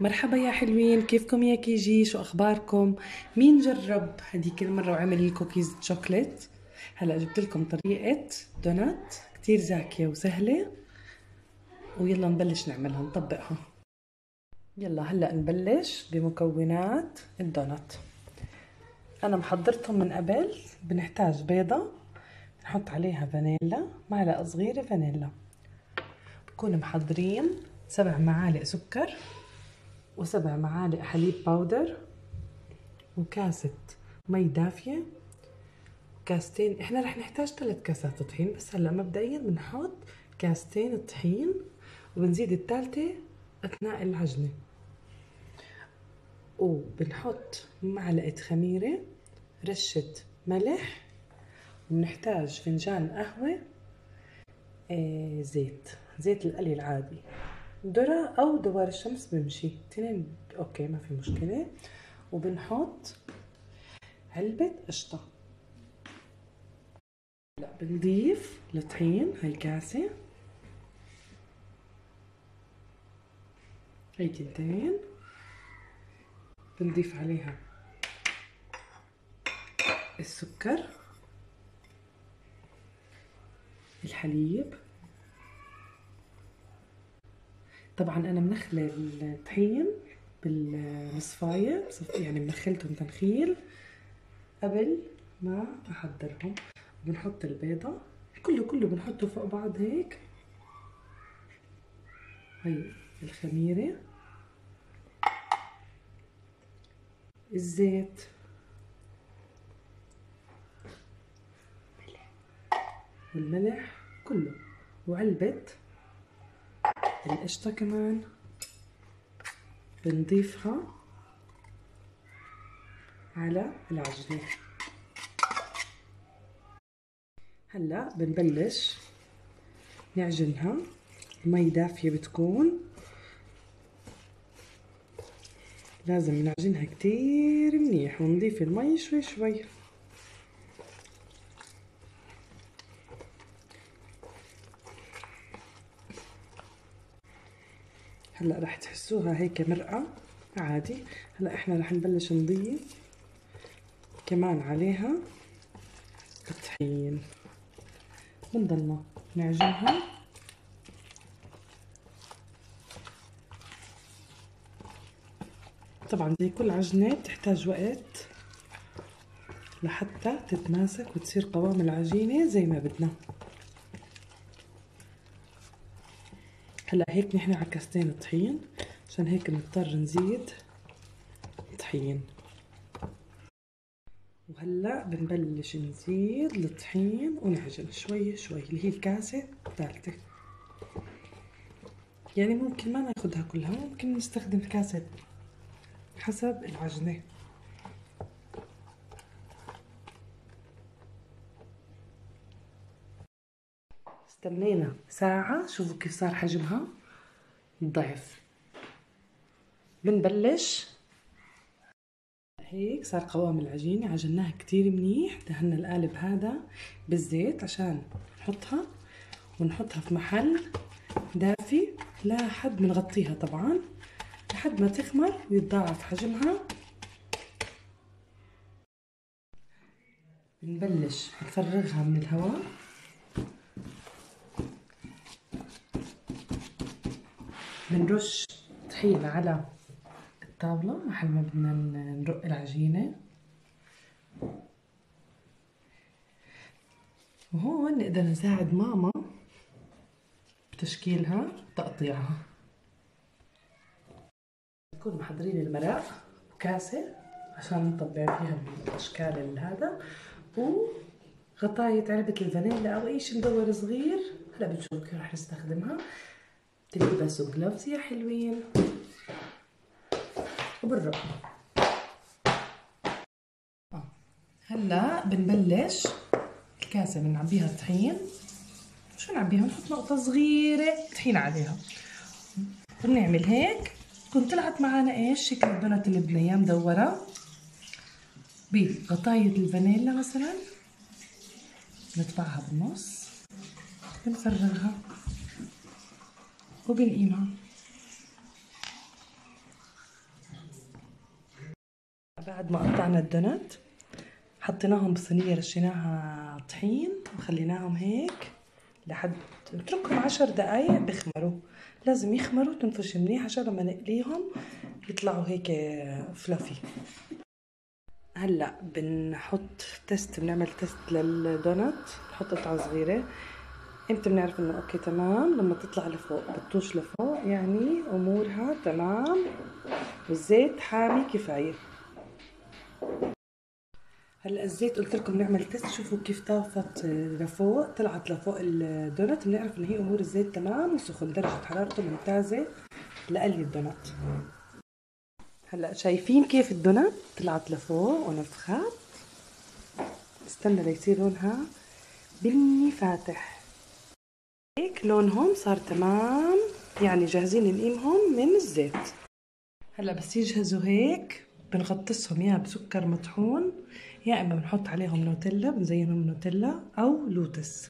مرحبا يا حلوين كيفكم يا كيجي؟ شو أخباركم؟ مين جرب هديك المرة وعمل ال cookies chocolate هلا جبت لكم طريقة دونات كتير زاكية وسهلة. ويلا نبلش نعملها نطبقها. يلا هلا نبلش بمكونات الدونات. أنا محضرتهم من قبل بنحتاج بيضة نحط عليها فانيلا معلقه صغيرة فانيلا. بكون محضرين سبع معالق سكر. وسبع معالق حليب باودر وكاسة مي دافية وكاستين. إحنا رح نحتاج ثلاث كاسات طحين بس هلأ مبدئيا بنحط كاستين طحين وبنزيد الثالثة أثناء العجنة. وبنحط معلقة خميرة رشة ملح وبنحتاج فنجان قهوة آه زيت زيت القلي العادي. ذرة أو دوار الشمس بمشي تنين أوكي ما في مشكلة. وبنحط علبة قشطة. لا بنضيف الطحين هاي كاسة. هاي تنتين. بنضيف عليها السكر الحليب. طبعا أنا منخله الطحين بالمصفاية يعني منخلتهم تنخيل قبل ما أحضرهم. بنحط البيضة كله كله بنحطه فوق بعض هيك. هي الخميرة. الزيت. والملح كله. وعلبة. القشطة كمان بنضيفها على العجنة هلأ بنبلش نعجنها. مي دافية بتكون. لازم نعجنها كتير منيح ونضيف المي شوي شوي. هلا رح تحسوها هيك مرقة. عادي. هلا إحنا رح نبلش نضيف كمان عليها الطحين بنضلنا نعجنها. طبعا زي كل عجنة بتحتاج وقت لحتى تتماسك وتصير قوام العجينة زي ما بدنا. هلا هيك نحن على كاستين طحين عشان هيك بنضطر نزيد طحين. وهلا بنبلش نزيد الطحين ونعجن شوي شوي اللي هي الكاسة الثالثة. يعني ممكن ما ناخدها كلها ممكن نستخدم كاسة حسب العجنة. استنينا ساعة. شوفوا كيف صار حجمها. ضعف. بنبلش. هيك صار قوام العجينة. عجناها كتير منيح. دهنا القالب هذا بالزيت عشان نحطها. ونحطها في محل دافي لحد بنغطيها طبعا. لحد ما تخمر ويتضاعف حجمها. بنبلش. نفرغها من الهواء. بنرش طحين على الطاولة محل ما بدنا نرق العجينة. وهون نقدر نساعد ماما بتشكيلها وتقطيعها نكون محضرين المرق وكاسة عشان نطبع فيها بالأشكال هذا. وغطاية علبة الفانيلا أو أي شيء مدور صغير. هلا بنشوف كيف رح نستخدمها. تلبسوا جلوفز يا حلوين. وبالرق. آه. هلا بنبلش الكاسة بنعبيها الطحين. شو نعبيها؟ نحط نقطة صغيرة طحين عليها. بنعمل هيك. تكون طلعت معنا إيش؟ شكل الدونات اياه مدورة بغطاية الفانيلا مثلا. نطبعها بالنص. بنفرغها. وبنقيمها بعد ما قطعنا الدونات حطيناهم بصينية رشيناها طحين وخليناهم هيك لحد نتركهم عشر دقايق بيخمروا. لازم يخمروا تنفش منيح عشان لما نقليهم يطلعوا هيك fluffy. هلأ بنحط test بنعمل test للدونات بحط قطعة صغيرة. إمتى بنعرف انه okay تمام. لما تطلع لفوق بتطوش لفوق يعني امورها تمام. والزيت حامي كفاية. هلا الزيت قلت لكم نعمل تيست شوفوا كيف طافت لفوق. طلعت لفوق الدونات بنعرف إن هي أمور الزيت تمام وسخن. درجة حرارته ممتازة لقلي الدونات هلا شايفين كيف الدونات طلعت لفوق ونفخت. استنى ليصير لونها بني فاتح هيك لونهم صار تمام يعني جاهزين نقيمهم من الزيت. هلا بس يجهزوا هيك بنغطسهم يا بسكر مطحون يا إما بنحط عليهم نوتيلا بنزينهم نوتيلا أو لوتس.